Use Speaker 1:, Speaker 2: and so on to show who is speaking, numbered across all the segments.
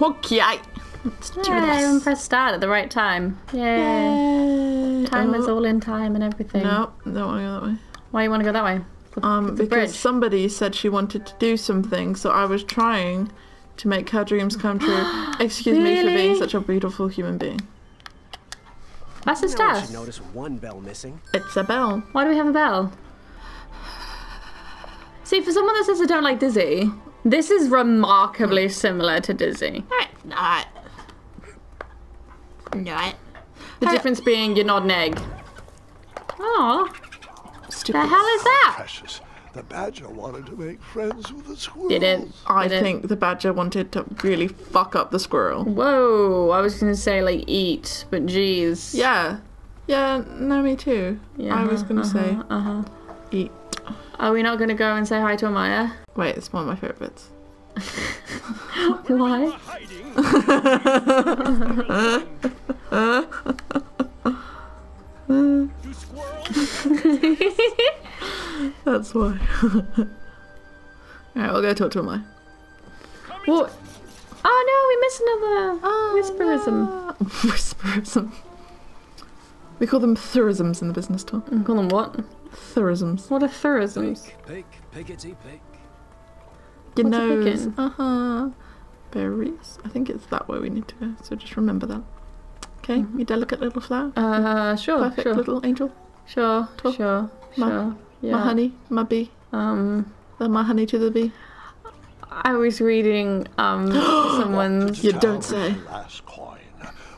Speaker 1: Okay. Let's do
Speaker 2: Yay, everyone
Speaker 1: this.
Speaker 2: press start at the right time. Yay.
Speaker 1: Yay.
Speaker 2: Time is
Speaker 1: Oh,
Speaker 2: all in time and everything.
Speaker 1: No, don't want to go that way.
Speaker 2: Why you want to go that way? The-
Speaker 1: Um,
Speaker 2: the
Speaker 1: because
Speaker 2: bridge.
Speaker 1: somebody said she wanted to do something, so I was trying to make her dreams come true. Excuse me for being such a beautiful human being.
Speaker 2: That's his
Speaker 3: No one notice one bell missing.
Speaker 1: It's a bell.
Speaker 2: Why do we have a bell? See, for someone that says I don't like Dizzy, this is remarkably similar to Dizzy.
Speaker 1: Not. Not.
Speaker 2: The difference being you're not an egg. Oh,
Speaker 1: Stupid.
Speaker 2: the hell is that?
Speaker 4: Precious. The badger wanted to make friends with the squirrels.
Speaker 2: Didn't.
Speaker 1: I
Speaker 2: didn't.
Speaker 1: think the badger wanted to really fuck up the squirrel.
Speaker 2: Whoa, I was gonna say like eat, but geez.
Speaker 1: Yeah. Yeah, no, me too.
Speaker 2: Yeah,
Speaker 1: I was gonna say
Speaker 2: Uh huh.
Speaker 1: eat.
Speaker 2: Are we not gonna go and say hi to Amaya?
Speaker 1: Wait, it's one of my favourite bits.
Speaker 2: Why?
Speaker 1: That's why. Alright, we'll go talk to Amai.
Speaker 2: What? Oh no, we missed another whisperism.
Speaker 1: Whisperism. We call them thurisms in the business talk.
Speaker 2: We call them what?
Speaker 1: Thurisms.
Speaker 2: What are thurisms?
Speaker 3: Pick, pickety pick.
Speaker 1: Your
Speaker 2: What's
Speaker 1: nose. Uh huh. Berries. I think it's that way we need to go, so just remember that. Okay, you delicate little flower.
Speaker 2: Uh, sure,
Speaker 1: Perfect
Speaker 2: sure,
Speaker 1: little angel.
Speaker 2: sure,
Speaker 1: Talk.
Speaker 2: sure,
Speaker 1: My-
Speaker 2: sure. Yeah.
Speaker 1: My honey, my bee.
Speaker 2: Um,
Speaker 1: Uh, my honey to the bee.
Speaker 2: I was reading um someone's.
Speaker 1: You don't
Speaker 4: to
Speaker 1: say.
Speaker 4: Last coin.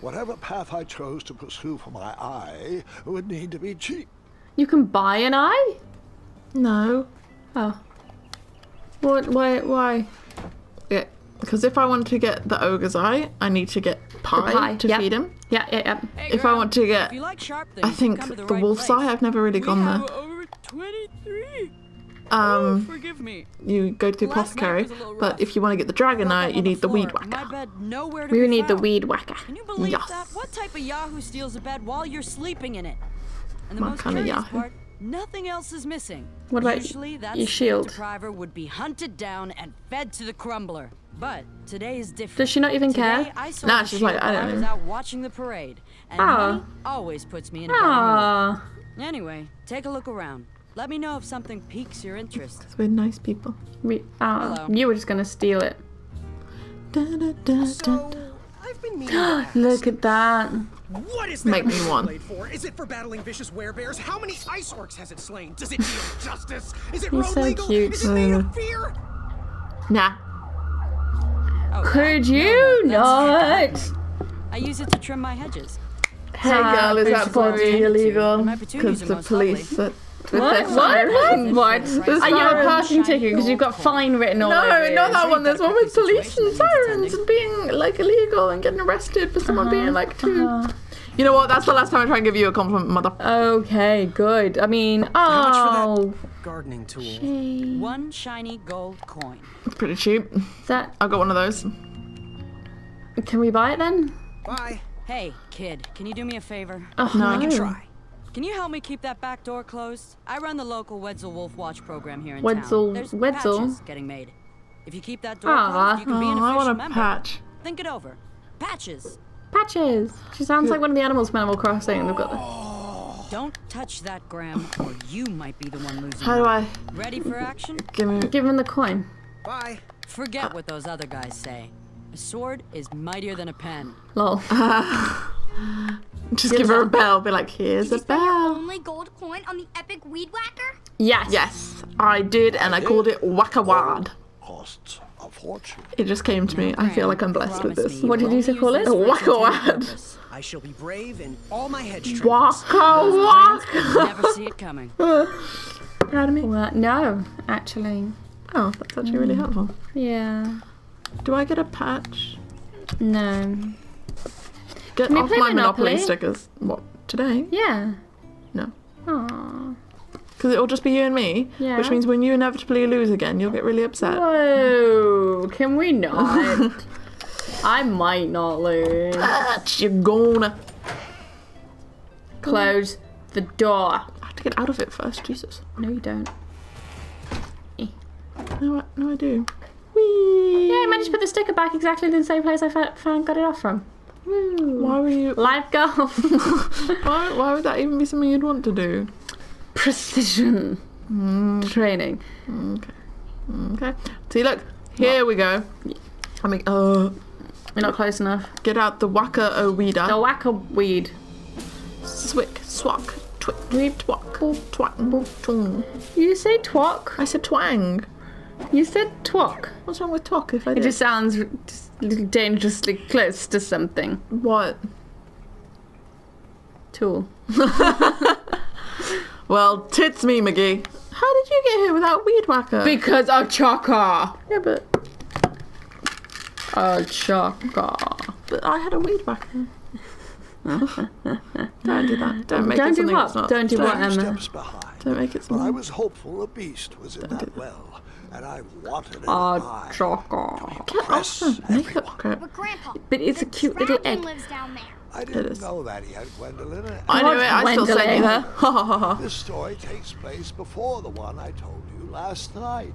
Speaker 4: Whatever path I chose to pursue for my eye would need to be cheap.
Speaker 2: You can buy an eye.
Speaker 1: No.
Speaker 2: Oh. What? Why? Why?
Speaker 1: Yeah, because if I want to get the ogre's eye, I need to get pie,
Speaker 2: pie,
Speaker 1: to
Speaker 2: yep.
Speaker 1: feed him.
Speaker 2: Yeah, yeah, yeah.
Speaker 5: Hey,
Speaker 1: If I want to get,
Speaker 5: if you like sharp
Speaker 1: I
Speaker 5: things, you've
Speaker 1: think
Speaker 5: come to the,
Speaker 1: the
Speaker 5: right
Speaker 1: wolf's
Speaker 5: place.
Speaker 1: eye. I've never really
Speaker 5: We
Speaker 1: gone there.
Speaker 5: over 23. oh,
Speaker 1: Um,
Speaker 5: forgive me.
Speaker 1: you go to the apothecary,
Speaker 5: was a little
Speaker 1: but if you want to get the dragon eye, you
Speaker 5: on the
Speaker 1: need the weed whacker.
Speaker 5: bed
Speaker 2: We
Speaker 5: be
Speaker 2: need the weed whacker.
Speaker 5: Can you believe
Speaker 1: Yes.
Speaker 5: that? What type of Yahoo steals a bed while you're sleeping in it? And the
Speaker 1: What
Speaker 5: most
Speaker 1: kind of Yahoo?
Speaker 5: part, nothing else is missing.
Speaker 2: What about
Speaker 5: Usually that
Speaker 2: your shield?
Speaker 5: depriver would be hunted down and fed to the crumbler. But today is different.
Speaker 2: Does she not even
Speaker 5: Today,
Speaker 2: care?
Speaker 5: I sold
Speaker 1: Nah, she's like, I don't
Speaker 5: I was
Speaker 1: know.
Speaker 5: out watching the parade. And
Speaker 2: Ah.
Speaker 5: always puts me in a better.
Speaker 2: Ah,
Speaker 5: Anyway, take a look around. Let me know if something piques your interest.
Speaker 1: We're nice people.
Speaker 2: we, ah, you were just gonna steal it.
Speaker 1: Da, da, da, da,
Speaker 3: So,
Speaker 1: da.
Speaker 3: I've been meaning to ask.
Speaker 2: Look at that.
Speaker 6: What is that
Speaker 1: Make me
Speaker 6: razor
Speaker 1: one.
Speaker 6: blade for? Is it for battling vicious werebears? How many ice orcs has it slain? Does it deal justice? Is it
Speaker 2: He's
Speaker 6: road
Speaker 2: so
Speaker 6: legal?
Speaker 2: cute.
Speaker 6: Is it made
Speaker 1: Uh.
Speaker 6: of fear?
Speaker 1: Nah.
Speaker 5: Oh,
Speaker 2: Could
Speaker 5: that? No,
Speaker 2: you
Speaker 5: no, that's-
Speaker 2: not?
Speaker 5: I use it to trim my hedges.
Speaker 1: Hey girl, is that body illegal? Because the police said. with
Speaker 2: What? What?
Speaker 1: sirens.
Speaker 2: What?
Speaker 5: There's
Speaker 2: Are you a parking ticket because you've got fine written all
Speaker 1: No,
Speaker 2: over you?
Speaker 1: not that one. There's one with police and sirens and being like illegal and getting arrested for someone being like too.
Speaker 2: Uh-huh.
Speaker 1: You know what? That's the last time I try and give you a compliment, mother.
Speaker 2: Okay, good. I mean,
Speaker 3: much for
Speaker 2: oh,
Speaker 3: Gardening tool.
Speaker 5: One shiny gold coin.
Speaker 1: It's pretty cheap.
Speaker 2: is that
Speaker 1: I've got one of those.
Speaker 2: can we buy it then?
Speaker 3: Bye.
Speaker 5: Hey, kid, can you do me a favor?
Speaker 2: Oh,
Speaker 1: No.
Speaker 3: I can try.
Speaker 5: Can you help me keep that back door closed? I run the local Wetzel Wolf Watch program here in
Speaker 2: Wetzel-
Speaker 5: town. There's
Speaker 2: Wetzel?
Speaker 5: patches getting made. If you keep that door
Speaker 2: Aw.
Speaker 5: closed, ah, you can be an
Speaker 1: Oh, I want a
Speaker 5: member.
Speaker 1: patch.
Speaker 5: Think it over. Patches.
Speaker 2: Patches. She sounds like one of the animals from Animal Crossing. They've got the...
Speaker 5: Don't touch that, Graham, or you might be the one losing.
Speaker 1: How do. I
Speaker 5: Ready for action?
Speaker 1: give me?
Speaker 2: Give him the coin.
Speaker 3: Bye.
Speaker 5: Forget what those other guys say. A sword is mightier than a pen.
Speaker 2: Lol.
Speaker 1: Just give her a bell. Be like, here's a
Speaker 7: Is that your
Speaker 1: bell.
Speaker 7: only gold coin on the epic weed whacker?
Speaker 2: yes.
Speaker 1: Yes, I did, and I called it Wakawad.
Speaker 4: Costs a fortune.
Speaker 1: It just came to me. I feel like I'm blessed with this.
Speaker 2: What did you say call
Speaker 5: use
Speaker 2: it?
Speaker 5: this for its intended
Speaker 3: I shall be brave in all my hedge.
Speaker 1: Waka waka.
Speaker 5: never see it coming.
Speaker 1: Proud of me.
Speaker 2: Well, no, actually.
Speaker 1: Oh, that's actually really mm. helpful.
Speaker 2: Yeah.
Speaker 1: Do I get a patch?
Speaker 2: No.
Speaker 1: Get
Speaker 2: we
Speaker 1: off my Monopoly
Speaker 2: Monopoly?
Speaker 1: stickers. What today?
Speaker 2: Yeah.
Speaker 1: No,
Speaker 2: Aww.
Speaker 1: because it'll just be you and me.
Speaker 2: Yeah.
Speaker 1: Which means when you inevitably lose again, you'll get really upset.
Speaker 2: Whoa. Can we not? I might not lose.
Speaker 1: Patch, you're gonna.
Speaker 2: Close the door.
Speaker 1: I have to get out of it first. Jesus.
Speaker 2: No, you don't. Eh.
Speaker 1: No, I, no, I do. Whee!
Speaker 2: Yeah, I managed to put the sticker back exactly in the same place I found got it off from. Woo.
Speaker 1: Why were you?
Speaker 2: Live golf.
Speaker 1: Why, why would that even be something you'd want to do?
Speaker 2: Precision mm. training.
Speaker 1: Mm, okay. Mm, okay. See, look. Here we go. I mean, oh,
Speaker 2: We're not close enough.
Speaker 1: get out the waka o weeder.
Speaker 2: The whack a weed.
Speaker 1: Swick, swack, twick, tweep, twack, twang, twang.
Speaker 2: You say twok?
Speaker 1: I said twang.
Speaker 2: You said twok.
Speaker 1: What's wrong with talk if I
Speaker 2: It just sounds dangerously close to something.
Speaker 1: What?
Speaker 2: Tool.
Speaker 1: Well, tits me, McGee. How did you get here without weed whacker?
Speaker 2: Because of chaka.
Speaker 1: yeah, but
Speaker 2: Achaka.
Speaker 1: but I had a weed whacker. don't do that. Don't make
Speaker 2: Don't
Speaker 1: it
Speaker 2: do
Speaker 1: something
Speaker 2: what?
Speaker 1: not.
Speaker 2: Don't do what,
Speaker 4: Two
Speaker 2: Emma?
Speaker 4: steps behind.
Speaker 1: Don't make it something.
Speaker 4: But I was hopeful a beast was in that well, and I wanted it
Speaker 2: A
Speaker 4: alive.
Speaker 2: chaka.
Speaker 1: Get off
Speaker 4: Press
Speaker 1: the makeup crap.
Speaker 7: But Grandpa,
Speaker 2: But it's a cute little egg.
Speaker 7: lives down there.
Speaker 4: I didn't know that yet, Gwendolyn.
Speaker 1: I knew it. I still sent you there. Ha ha ha ha.
Speaker 4: This story takes place before the one I told you last night.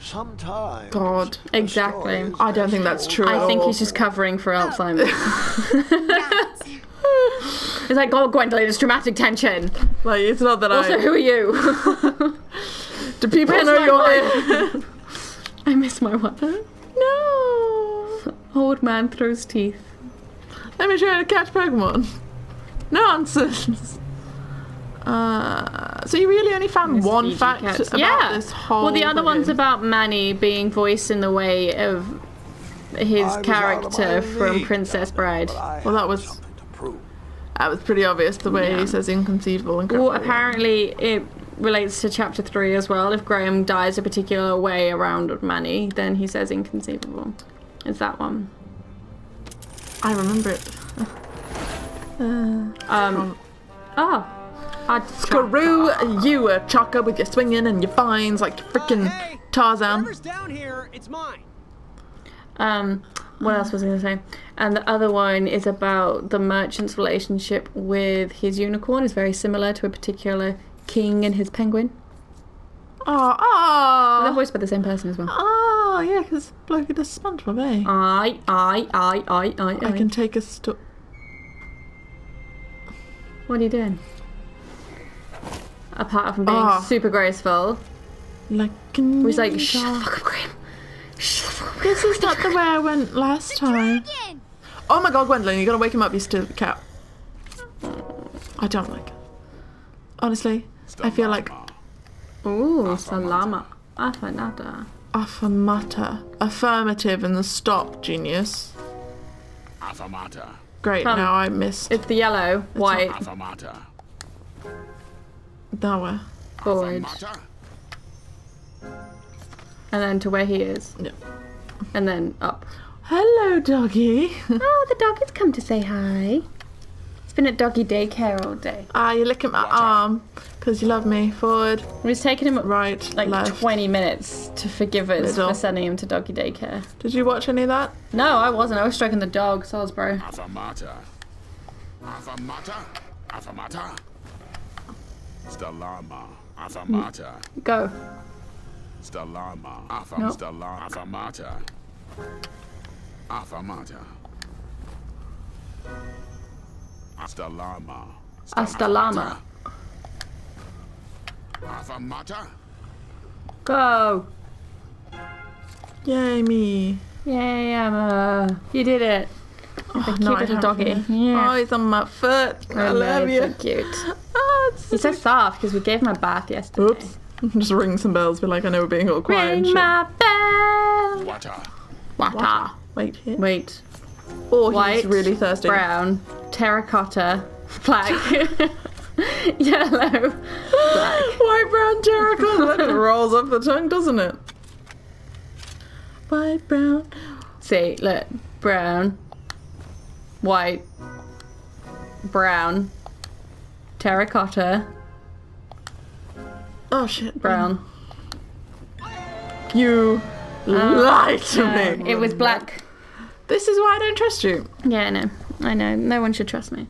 Speaker 4: Sometimes.
Speaker 1: God.
Speaker 2: Exactly.
Speaker 1: I don't think that's true
Speaker 2: I
Speaker 1: at
Speaker 2: think
Speaker 1: all.
Speaker 2: he's just covering for Alzheimer's. It's like, oh, Gwendolyn, it's dramatic tension.
Speaker 1: Like it's not that
Speaker 2: Also,
Speaker 1: I.
Speaker 2: Also, who are you?
Speaker 1: Do people
Speaker 2: Where's
Speaker 1: know
Speaker 2: my
Speaker 1: you're?
Speaker 2: I miss my water.
Speaker 1: no.
Speaker 2: Old man throws teeth.
Speaker 1: Let me show you how to catch Pokemon. Nonsense. Uh, so you really only found
Speaker 2: Miss
Speaker 1: one
Speaker 2: Fiji
Speaker 1: fact
Speaker 2: cats.
Speaker 1: about
Speaker 2: yeah.
Speaker 1: this whole.
Speaker 2: well, the other one's about Manny being voiced in the way of his
Speaker 4: I of
Speaker 2: character from
Speaker 4: league,
Speaker 2: Princess Bride.
Speaker 1: Well, that was-
Speaker 4: something to prove.
Speaker 1: That was pretty obvious the way
Speaker 2: Yeah.
Speaker 1: he says inconceivable and.
Speaker 2: Well, apparently it relates to chapter three as well. If Graham dies a particular way around Manny, then he says inconceivable. Is that one?
Speaker 1: I remember it.
Speaker 2: Um. Oh. I
Speaker 1: Screw you, uh, Chaka, with your swinging and your vines like freaking
Speaker 6: Uh, hey,
Speaker 1: Tarzan.
Speaker 6: Down here, it's mine.
Speaker 2: Um, what else was I going to say? And the other one is about the merchant's relationship with his unicorn. is very similar to a particular king and his penguin.
Speaker 1: Oh,
Speaker 2: They're
Speaker 1: oh,
Speaker 2: voiced by the same person as well.
Speaker 1: oh, yeah, because bloke does SpongeBob, eh?
Speaker 2: I, I, I, I, I,
Speaker 1: I can take a sto-
Speaker 2: What are you doing? Apart from being
Speaker 1: Ah.
Speaker 2: super graceful,
Speaker 1: like. An
Speaker 2: he's like, shut the fuck up, Graham. Shut the fuck up.
Speaker 1: This is not the way I went last time.
Speaker 7: Dragon!
Speaker 1: Oh my god, Gwendolyn, you gotta wake him up. He's still a cat. I don't like it. Honestly, I feel like
Speaker 2: Ooh, salama. Afanada.
Speaker 1: affirmata. Affirmative and the stop, genius.
Speaker 8: Affirmata.
Speaker 1: Great,
Speaker 2: Come.
Speaker 1: now I missed.
Speaker 2: It's the yellow, white,
Speaker 8: Affirmata.
Speaker 1: Nowhere.
Speaker 2: forward,
Speaker 8: Affirmata.
Speaker 2: and then to where he is.
Speaker 1: Yeah.
Speaker 2: And then up.
Speaker 1: Hello, doggy.
Speaker 2: Oh, the dog has come to say hi. It's been at doggy daycare all day.
Speaker 1: ah, you're licking my arm because you love me. Forward,
Speaker 2: It's taken him
Speaker 1: right,
Speaker 2: like
Speaker 1: left.
Speaker 2: 20 minutes to forgive us
Speaker 1: Middle.
Speaker 2: for sending him to doggy daycare.
Speaker 1: Did you watch any of that?
Speaker 2: No, I wasn't. I was stroking the dog, Salisbury.
Speaker 8: Affirmata. Affirmata. Affirmata. Stalama. Affirmata. Hmm.
Speaker 2: Go.
Speaker 8: Stalama. Affirm.
Speaker 2: No.
Speaker 8: Stalama. Affirmata. Affirmata. Stalama.
Speaker 2: Hasta llama.
Speaker 8: Affirmata.
Speaker 2: Go.
Speaker 1: Yay, me.
Speaker 2: Yay, Emma. Uh, you did it.
Speaker 1: Oh,
Speaker 2: cute
Speaker 1: no,
Speaker 2: little doggy. Yeah.
Speaker 1: Oh, he's on my foot. I,
Speaker 2: know,
Speaker 1: love
Speaker 2: he's
Speaker 1: you.
Speaker 2: so cute.
Speaker 1: It's
Speaker 2: He's so soft because we gave him a bath yesterday.
Speaker 1: Oops. Just ring some bells. Be like, I know we're being all quiet. and
Speaker 2: Ring
Speaker 1: shit.
Speaker 2: my bell.
Speaker 8: Water.
Speaker 2: Water.
Speaker 1: Wait here.
Speaker 2: Wait.
Speaker 1: Oh, he's really thirsty.
Speaker 2: Brown. Terracotta. Black. Yellow. Black.
Speaker 1: White, brown, terracotta. That rolls off the tongue, doesn't it? White, brown.
Speaker 2: See, look. Brown. White. Brown. Terracotta.
Speaker 1: Oh shit.
Speaker 2: Brown.
Speaker 1: You uh, lied to
Speaker 2: No,
Speaker 1: me.
Speaker 2: it was black.
Speaker 1: This is why I don't trust you.
Speaker 2: Yeah, I know. I know. No one should trust me.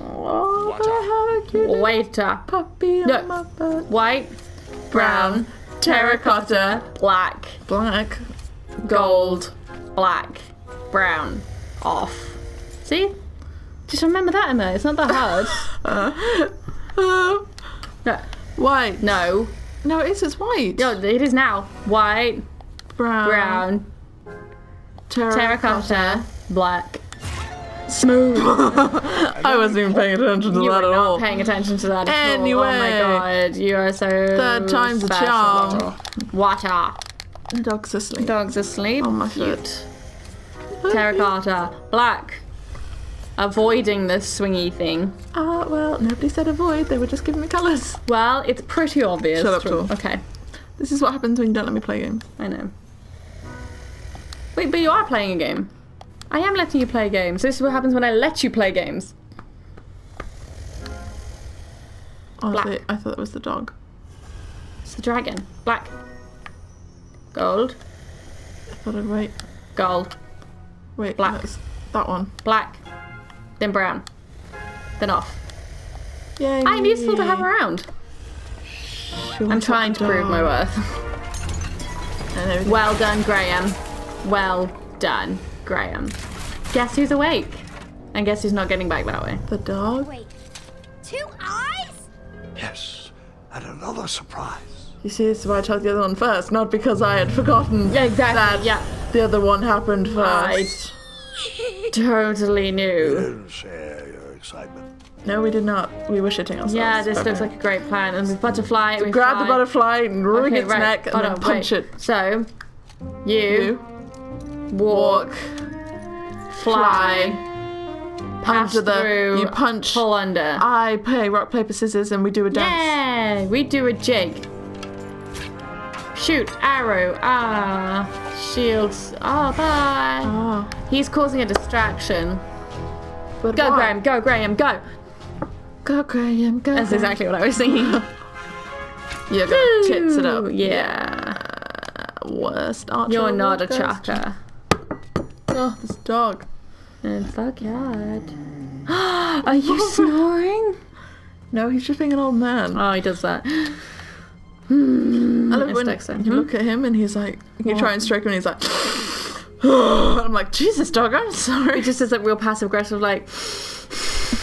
Speaker 1: Oh,
Speaker 8: Water.
Speaker 1: I have a cute
Speaker 2: Waiter.
Speaker 1: puppy on
Speaker 2: No.
Speaker 1: my butt.
Speaker 2: White. Brown. Terracotta. Black.
Speaker 1: Black.
Speaker 2: gold, black, brown, off. See? Just remember that, Emma. It's not that hard. Uh, no.
Speaker 1: White.
Speaker 2: No.
Speaker 1: No, it is. It's white.
Speaker 2: No, it is now. White,
Speaker 1: Brown.
Speaker 2: brown,
Speaker 1: Terracotta.
Speaker 2: terracotta, black. Smooth.
Speaker 1: I wasn't even paying attention to
Speaker 2: You
Speaker 1: that
Speaker 2: were
Speaker 1: at
Speaker 2: not
Speaker 1: all.
Speaker 2: paying attention to that at
Speaker 1: Anyway.
Speaker 2: all. Oh my god, you are so
Speaker 1: Third time's a charm.
Speaker 2: Water.
Speaker 1: The dog's asleep.
Speaker 2: Dog's asleep.
Speaker 1: On my
Speaker 2: Cute. Terracotta. Black. Avoiding the swingy thing.
Speaker 1: Ah, well, nobody said avoid. They were just giving me colours.
Speaker 2: Well, it's pretty obvious.
Speaker 1: Shut up, Tor.
Speaker 2: Okay,
Speaker 1: This is what happens when you don't let me play games.
Speaker 2: I know. Wait, but you are playing a game. I am letting you play games. This is what happens when I let you play games.
Speaker 1: Honestly,
Speaker 2: Black.
Speaker 1: I thought it was the dog.
Speaker 2: It's the dragon. Black. Gold.
Speaker 1: I thought I'd wait.
Speaker 2: Gold.
Speaker 1: Wait,
Speaker 2: Black.
Speaker 1: that one.
Speaker 2: Black. Then brown. Then off.
Speaker 1: Yay.
Speaker 2: I'm useful to have around. I'm trying to prove my worth. Well done, Graham. Well done, Graham. Guess who's awake? And guess who's not getting back that way?
Speaker 1: The dog?
Speaker 7: Wait. Two eyes?
Speaker 4: Yes, and another surprise.
Speaker 1: You see, this is why I chose the other one first, not because I had forgotten
Speaker 2: Yeah, exactly.
Speaker 1: that
Speaker 2: Yeah.
Speaker 1: the other one happened
Speaker 2: I
Speaker 1: first.
Speaker 2: Totally
Speaker 4: You
Speaker 2: knew.
Speaker 4: didn't share your excitement.
Speaker 1: No, we did not. We were shitting ourselves.
Speaker 2: Yeah, this looks like a great plan. And with butterfly, we
Speaker 1: Grab the butterfly and wring
Speaker 2: Okay,
Speaker 1: its
Speaker 2: right.
Speaker 1: neck and
Speaker 2: Hold
Speaker 1: then
Speaker 2: on,
Speaker 1: punch
Speaker 2: wait.
Speaker 1: it.
Speaker 2: So, you,
Speaker 1: You
Speaker 2: walk, fly, pass
Speaker 1: under the.
Speaker 2: through,
Speaker 1: You punch.
Speaker 2: pull under.
Speaker 1: I play rock, paper, scissors, and we do a dance.
Speaker 2: Yeah, we do a jig. Shoot, arrow, ah, shields, ah, bye.
Speaker 1: Oh,
Speaker 2: He's causing a distraction.
Speaker 1: but
Speaker 2: Go,
Speaker 1: why?
Speaker 2: Graham, go, Graham, go.
Speaker 1: Go, Graham. Go.
Speaker 2: That's
Speaker 1: Graham.
Speaker 2: exactly what I was thinking.
Speaker 1: You're gonna tits it up.
Speaker 2: Yeah.
Speaker 1: Worst archer.
Speaker 2: You're not a chaka.
Speaker 1: Oh, this dog.
Speaker 2: It's so cute. Are you snoring?
Speaker 1: No, he's just being an old man.
Speaker 2: Oh, he does that.
Speaker 1: I love when
Speaker 2: Dexter.
Speaker 1: you
Speaker 2: Hmm?
Speaker 1: look at him and he's like, you try and stroke him and he's like, I'm like, Jesus, dog, I'm sorry.
Speaker 2: He just is like real passive aggressive, like,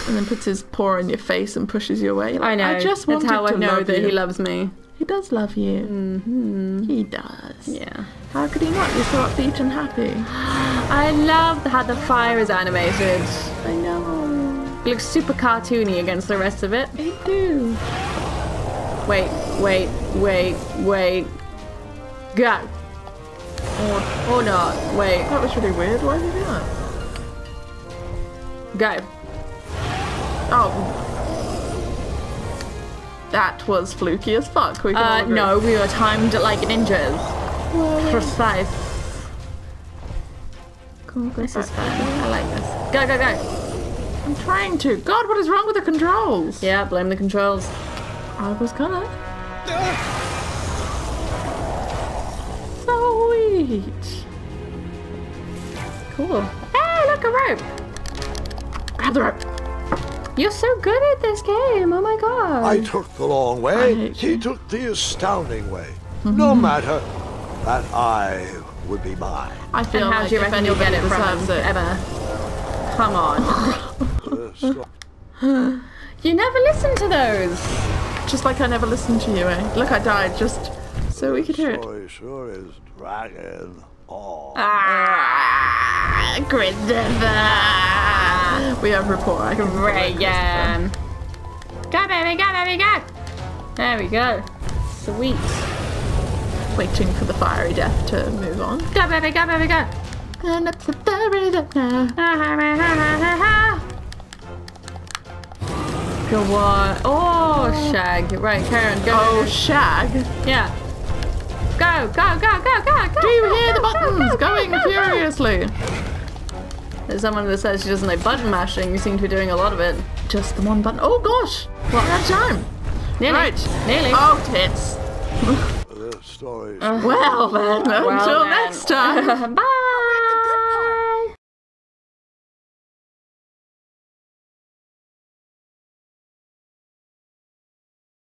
Speaker 1: and then puts his paw in your face and pushes you away. You're
Speaker 2: I know.
Speaker 1: I just
Speaker 2: That's
Speaker 1: wanted
Speaker 2: how I
Speaker 1: to
Speaker 2: know that
Speaker 1: you.
Speaker 2: he loves me.
Speaker 1: He does love you. Mm-hmm. He does.
Speaker 2: Yeah.
Speaker 1: How could he not? You're so upbeat and happy.
Speaker 2: I love how the fire is animated.
Speaker 1: I know.
Speaker 2: It looks super cartoony against the rest of it.
Speaker 1: I do.
Speaker 2: Wait, wait, wait, wait. Go. Or, or not. Wait,
Speaker 1: That was really weird. Why did he do that?
Speaker 2: go.
Speaker 1: Oh. That was fluky as fuck. We
Speaker 2: Uh, no, we were timed like ninjas.
Speaker 1: Well,
Speaker 2: Precise.
Speaker 1: cool,
Speaker 2: This is fun. I like this. Go, go, go.
Speaker 1: I'm trying to. God, what is wrong with the controls?
Speaker 2: Yeah, blame the controls.
Speaker 1: I was gonna. Ah! Sweet.
Speaker 2: Cool. Hey, look, a rope.
Speaker 1: Grab the rope.
Speaker 2: You're so good at this game. Oh my god.
Speaker 4: I took the long way.
Speaker 1: hate
Speaker 4: He took the astounding way. Mm-hmm. No matter, that I would be mine.
Speaker 1: I feel
Speaker 2: and how
Speaker 1: like
Speaker 2: do you
Speaker 1: if
Speaker 2: reckon you'll get it from
Speaker 1: deserves it.
Speaker 2: Emma? Come on. You never listen to those.
Speaker 1: Just like I never listened to you, eh? Look, I died just so we could hear it.
Speaker 4: story sure is dragging on.
Speaker 2: Ah, Christopher.
Speaker 1: We have rapport. I can
Speaker 2: Reagan. Go, baby, go, baby, go. There we go. Sweet.
Speaker 1: waiting for the fiery death to move on.
Speaker 2: Go, baby, go, baby, go.
Speaker 1: And it's the fiery death now.
Speaker 2: Go on. Oh, shag. Right, Karen, go.
Speaker 1: Oh,
Speaker 2: go,
Speaker 1: shag.
Speaker 2: Yeah. Go, go, go, go, go, go.
Speaker 1: Do you
Speaker 2: go,
Speaker 1: hear the
Speaker 2: go, go,
Speaker 1: buttons
Speaker 2: go, go,
Speaker 1: going
Speaker 2: go, go.
Speaker 1: furiously?
Speaker 2: There's someone that says she doesn't like button mashing. You seem to be doing a lot of it.
Speaker 1: Just the one button. Oh gosh! What out of time?
Speaker 2: Nearly.
Speaker 1: Right.
Speaker 2: Nearly.
Speaker 1: Oh tits.
Speaker 4: The story
Speaker 1: Well until
Speaker 2: then.
Speaker 1: next time.
Speaker 2: Bye.